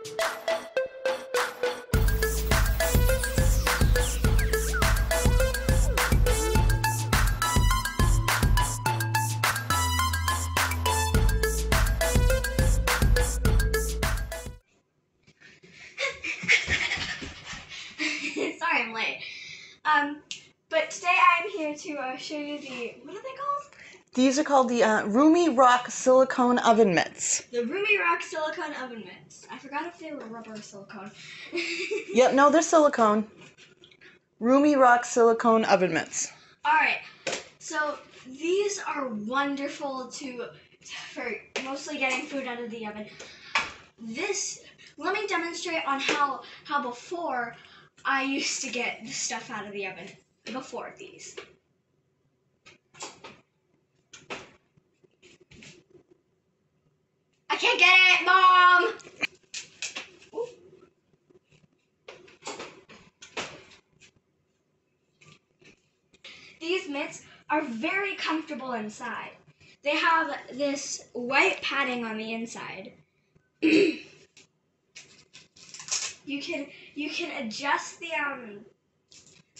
Sorry, I'm late. Um, but today I'm here to uh, show you the what are they called? These are called the uh, RoomyRoc Silicone Oven Mitts. The RoomyRoc silicone oven mitts. I forgot if they were rubber or silicone. Yep, no, they're silicone. RoomyRoc Silicone Oven Mitts. All right. So these are wonderful to for mostly getting food out of the oven. This let me demonstrate on how how before I used to get the stuff out of the oven before these. I can't get it, mom. These mitts are very comfortable inside. They have this white padding on the inside. you can you can adjust the um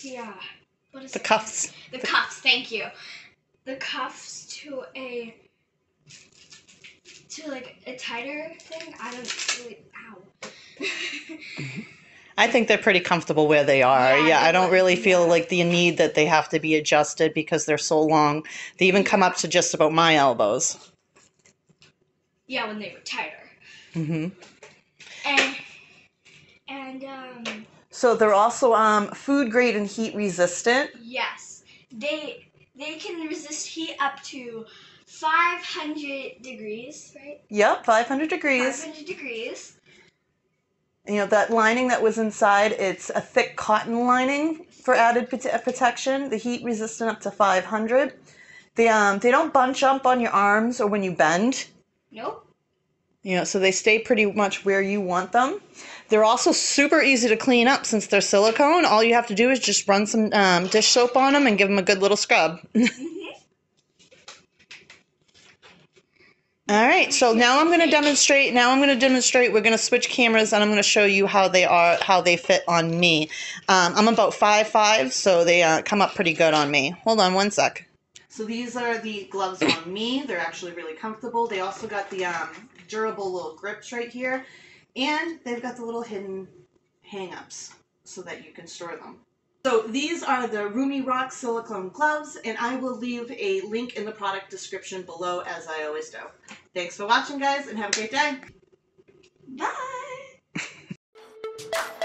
the uh what is The it? cuffs. The cuffs, thank you. The cuffs to a to like a tighter thing. I don't really ow. I think they're pretty comfortable where they are. Yeah, Yeah, I don't really feel yeah. like the need that they have to be adjusted because they're so long. They even come up to just about my elbows. yeah, when they were tighter. hmm And and um So they're also um, food grade and heat resistant. yes, they they can resist heat up to 500 degrees, right? Yep, 500 degrees. 500 degrees. You know, that lining that was inside, it's a thick cotton lining for added protection. The heat resistant up to 500. They, um, they don't bunch up on your arms or when you bend. Nope. You know, so they stay pretty much where you want them. They're also super easy to clean up since they're silicone. All you have to do is just run some um, dish soap on them and give them a good little scrub. All right, so now I'm going to demonstrate. Now I'm going to demonstrate. We're going to switch cameras, and I'm going to show you how they are, how they fit on me. Um, I'm about five five, so they uh, come up pretty good on me. Hold on one sec. So these are the gloves on me. They're actually really comfortable. They also got the um, durable little grips right here, and they've got the little hidden hang-ups so that you can store them. So these are the RoomyRoc silicone gloves, and I will leave a link in the product description below as I always do. Thanks for watching, guys, and have a great day. Bye.